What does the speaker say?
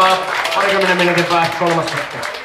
Kiitos, parikymmenen minuutin päästä kolmas hetki.